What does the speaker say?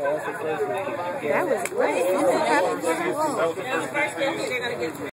Oh. That was great.